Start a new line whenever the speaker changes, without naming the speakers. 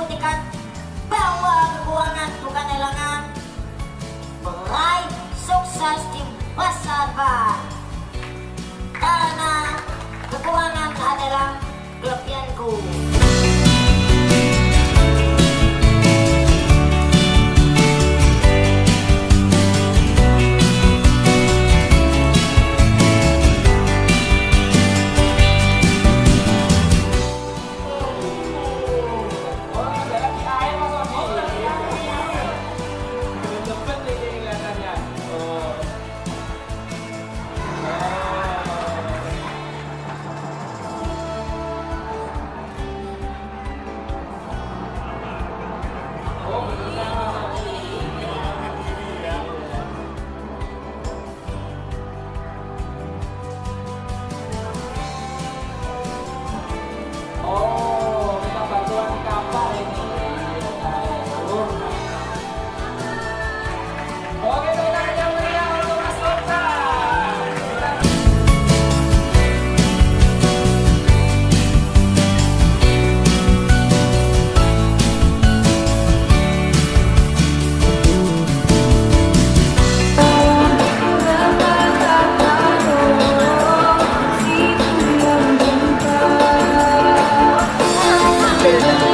putihkan bahwa keuangan bukan elangan meraih sukses di masa depan karena keuangan adalah kelebihanku.
Hallelujah.